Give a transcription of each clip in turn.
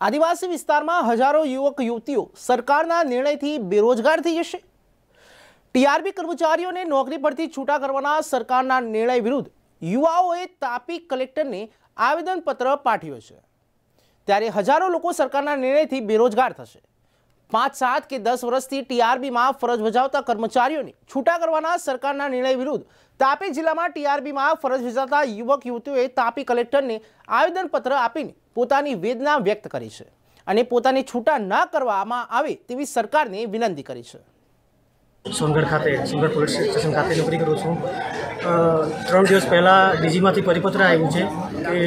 આદિવાસી વિસ્તારમાં હજારો યુવક, યુવતીઓ સરકારના નિર્ણયથી બેરોજગાર થઈ જશે. ટીઆરબી કર્મચારીઓને નોકરી પરથી છૂટા કરવાના સરકારના નિર્ણય વિરુદ્ધ યુવાઓએ તાપી કલેક્ટરને આવેદનપત્ર પાઠવ્યો છે. ત્યારે હજારો લોકો સરકારના નિર્ણયથી બેરોજગાર થશે. પાંચ સાત કે દસ વર્ષથી ટીઆરબીમાં ફરજ બજાવતા કર્મચારીઓને છૂટા કરવાના સરકારના નિર્ણય વિરુદ્ધ તાપી જિલ્લામાં ટીઆરબીમાં ફરજ બજાવતા યુવક યુવતીઓએ તાપી કલેક્ટરને આવેદનપત્ર આપીને પોતાની વેદના વ્યક્ત કરી છે અને પોતાને છૂટા ન કરવામાં આવે તેવી સરકારને વિનંતી કરી છે. સોનગઢ ખાતે, સોનગઢ પોલીસ સ્ટેશન ખાતે નોકરી કરું છું. ત્રણ દિવસ પહેલાં ડીજીમાંથી પરિપત્ર આવ્યું છે કે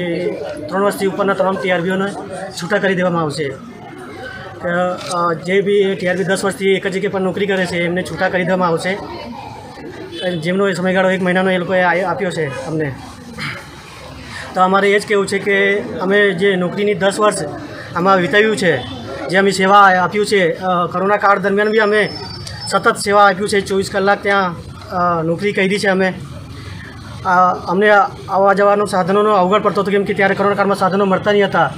ત્રણ વર્ષથી ઉપરના તમામ ટીઆરબીઓને છૂટા કરી દેવામાં આવશે. જે બી ટીઆરબી દસ વર્ષથી એક જ જગ્યાએ પર નોકરી કરે છે, એમને છૂટા કરી દેવામાં આવશે. જેમનો એ સમયગાળો એક મહિનાનો એ લોકોએ આપ્યો છે અમને. તો અમારે એ જ કહેવું છે કે, અમે જે નોકરીની દસ વર્ષ આમાં વિતાવ્યું છે, જે અમે સેવા આપ્યું છે કોરોના કાળ દરમિયાન બી અમે સતત સેવા આપ્યું છે, ચોવીસ કલાક ત્યાં નોકરી કરી છે અમે. અમને આવવા જવાનું સાધનોનો અવગડ પડતો હતો, કેમ કે ત્યારે કોરોના કાળમાં સાધનો મળતા નહીં હતા.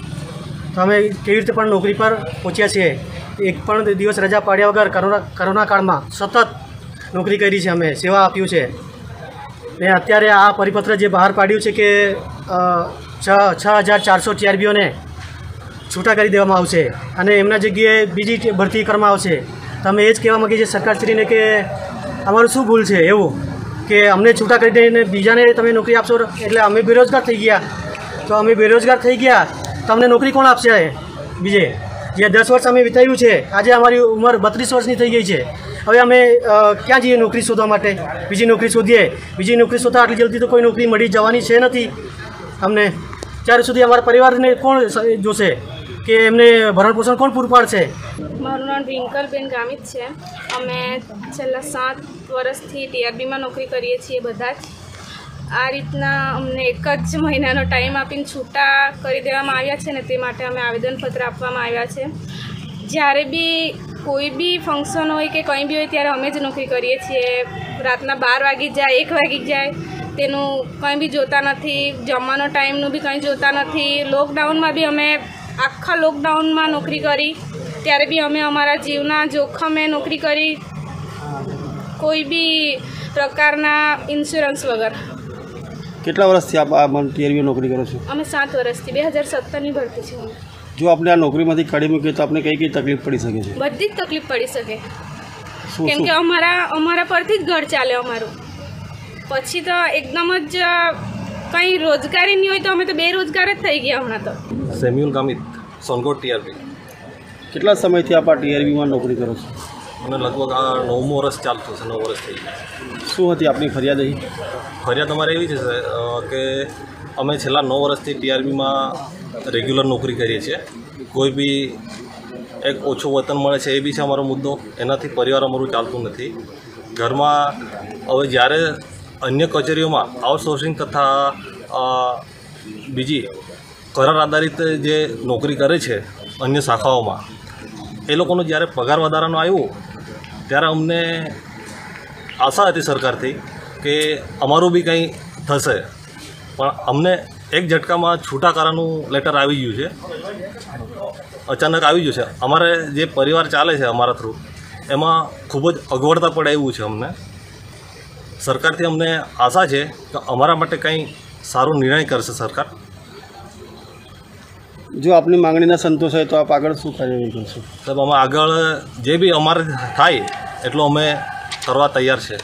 તો અમે કેવી રીતે પણ નોકરી પર પહોંચ્યા છીએ? એક પણ દિવસ રજા પાડ્યા વગર કરોના કોરોના કાળમાં સતત નોકરી કરી છે અમે, સેવા આપ્યું છે. ને અત્યારે આ પરિપત્ર જે બહાર પાડ્યું છે કે છ છ હજાર ચારસો ટીઆરબીઓને છૂટા કરી દેવામાં આવશે અને એમના જગ્યાએ બીજી ભરતી કરવામાં આવશે. તો અમે એ જ કહેવા માગીએ છીએ સરકારશ્રીને કે, અમારું શું ભૂલ છે? એવું. કે અમને છૂટા કરી દઈને બીજાને તમે નોકરી આપશો એટલે અમે બેરોજગાર થઈ ગયા. તો અમે બેરોજગાર થઈ ગયા તો અમને નોકરી કોણ આપશે બીજે, જે દસ વર્ષ અમે વિતાવ્યું છે, આજે અમારી ઉંમર બત્રીસ વર્ષની થઈ ગઈ છે. હવે અમે ક્યાં જઈએ નોકરી શોધવા માટે? બીજી નોકરી શોધીએ. બીજી નોકરી શોધતા આટલી જલ્દી તો કોઈ નોકરી મળી જવાની છે નથી. અમને ત્યાર સુધી અમારા પરિવારને કોણ જોશે કે એમને ભરણ પોષણ કોણ પૂરું પાડશે? મારું નામ રિંકલબેન ગામિત છે. અમે છેલ્લા સાત વર્ષથી ટીઆરબીમાં નોકરી કરીએ છીએ બધા જ. આ રીતના અમને એક જ મહિનાનો ટાઈમ આપીને છૂટા કરી દેવામાં આવ્યા છે ને તે માટે અમે આવેદનપત્ર આપવામાં આવ્યા છે. જ્યારે બી કોઈ બી ફંક્શન હોય કે કંઈ બી હોય ત્યારે અમે જ નોકરી કરીએ છીએ. રાતના બાર વાગી જાય, એક વાગી જાય. તેનું કંઈ બી જોતા નથી, જમવાનો ટાઈમનું બી કંઈ જોતા નથી. લોકડાઉનમાં બી અમે આખા લોકડાઉનમાં નોકરી કરી. ત્યારે બી અમે અમારા જીવના જોખમે નોકરી કરી. કોઈ બી પ્રકારના ઇન્સ્યોરન્સ વગર. કેટલા વર્ષથી આપ આ ટીઆરબી નોકરી કરો છો? અમે સાત વર્ષથી બે હજાર સત્તરની ભરતી છે જો આપણે આ નોકરીમાંથી કાઢી મૂકીએ તો આપણે કઈ કઈ તકલીફ પડી શકે છે? બધી જ તકલીફ પડી શકે. કેમ કે અમારા અમારા પરથી જ ઘર ચાલે અમારું. પછી તો એકદમ જ કંઈ રોજગારી નહીં હોય તો અમે તો બેરોજગાર જ થઈ ગયા હમણાં તો. સેમ્યુલ ગામિત સોનગોટ ટીઆરબી કેટલા સમયથી આપ આ ટીઆરબીમાં નોકરી કરો છો? અને લગભગ આ નવમું વર્ષ ચાલતું છે નવ વર્ષ થઈ ગયા. શું હતી આપની ફરિયાદ અહીં? ફરિયાદ અમારે એવી છે કે અમે છેલ્લા નવ વર્ષથી ટીઆરબીમાં રેગ્યુલર નોકરી કરીએ છીએ. કોઈ બી એક ઓછું વતન મળે છે એ બી છે અમારો મુદ્દો. એનાથી પરિવાર અમારું ચાલતું નથી. ઘરમાં હવે જ્યારે અન્ય કચેરીઓમાં આઉટસોર્સિંગ તથા બીજી કરાર આધારિત જે નોકરી કરે છે અન્ય શાખાઓમાં એ લોકોનો જ્યારે પગાર વધારાનો આવ્યો ત્યારે અમને આશા હતી સરકારથી કે અમારું બી કંઈ થશે. પણ અમને એક ઝટકામાં છૂટાકારાનું લેટર આવી ગયું છે. અચાનક આવી ગયું છે. અમારે જે પરિવાર ચાલે છે અમારા થ્રુ એમાં ખૂબ જ અગવડતા પડે એવું છે અમને. સરકારથી અમને આશા છે કે અમારા માટે કંઈ સારો નિર્ણય કરશે સરકાર. જો આપની માંગણીના સંતોષાય તો આપ આગળ શું કાર્યવાહી કરશો? સાહેબ, અમે આગળ જે બી અમારે થાય, એટલું અમે કરવા તૈયાર છે.